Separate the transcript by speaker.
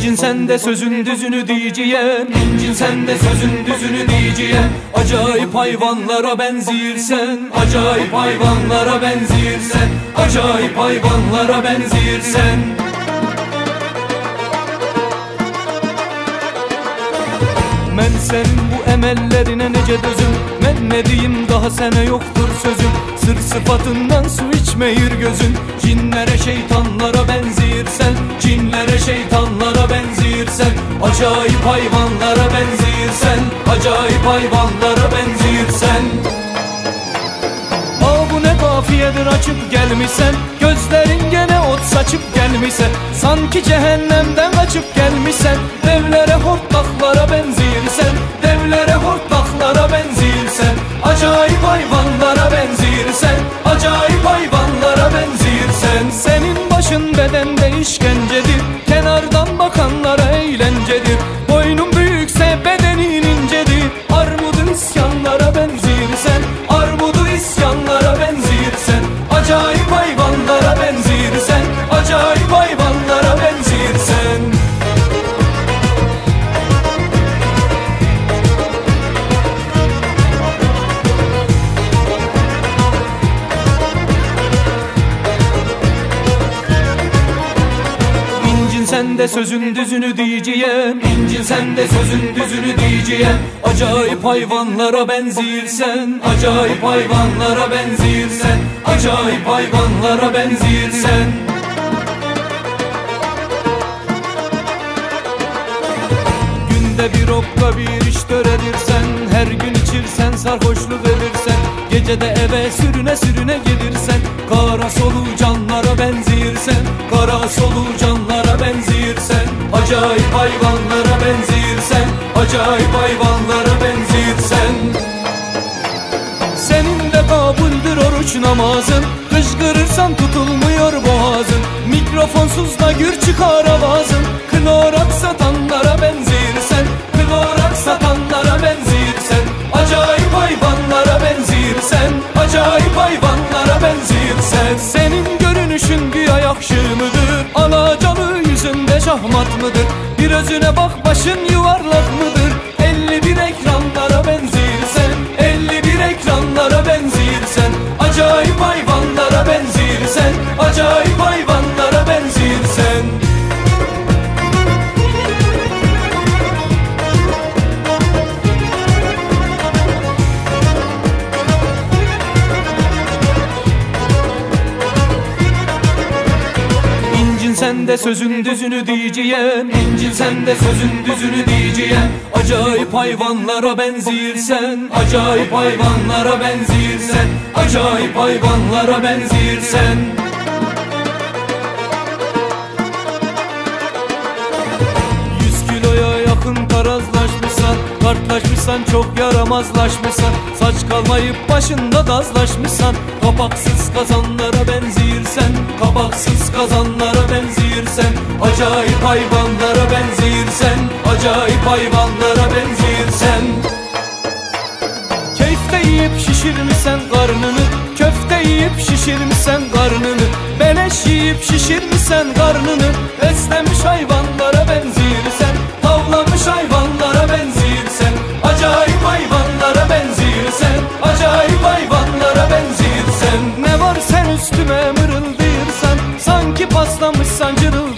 Speaker 1: İncin sen de sözün düzünü diyeceğim. İncin sen de sözün düzünü diyeceğim. Acayip hayvanlara benzirsen Acayip hayvanlara benzirsen Acayip hayvanlara benzirsen Men senin bu emellerine nece dözüm? Men ne diyeyim daha sene yoktur sözüm? Sır sıfatından su içmeyir gözün. Cinlere şeytanlara benzirsen Cinlere şeytanlara benzirsen Acayip hayvanlara benzirsen Acayip hayvanlara ne kafiyedir açıp gelmişsen Gözlerin gene ot saçıp gelmişsen Sanki cehennemden kaçıp gelmişsen Devlere hortlaklara benzirsen sen de sözün düzünü diyeceğim. İncin sen de sözün düzünü diyeceğim. Acayip hayvanlara benzirsen Acayip hayvanlara benzirsen Acayip hayvanlara benzirsen Günde bir okka bir iş töredirsen Her gün içirsen sarhoşluk edirsen Gecede eve sürüne sürüne gelirsen Kara solucanlara benzirsen Kara solucanlara benzirsen Acayip hayvanlara benzirsen Acayip hayvanlara benzirsen senin de kabuldür oruç namazın Kışkırırsan tutulmuyor boğazın Mikrofonsuz da gür çıkar avazın Klorak satanlara benzirsen şahmat mıdır? Bir özüne bak başın yuvarlak mıdır sen de sözün düzünü diyeceğim. İncin sen de sözün düzünü diyeceğim. Acayip hayvanlara benzirsen Acayip hayvanlara benzirsen Acayip hayvanlara benzirsen Kartlaşmışsan çok yaramazlaşmışsan Saç kalmayıp başında gazlaşmışsan Kapaksız kazanlara benzirsen Kapaksız kazanlara benzirsen Acayip hayvanlara benzirsen Acayip hayvanlara benzirsen Keyifte yiyip şişirmişsen karnını Köfte yiyip şişirmişsen karnını Beleş yiyip şişirmişsen karnını Beslenmiş hayvanlara sen üstüme mırıldayırsan Sanki paslamışsan cırıldayırsan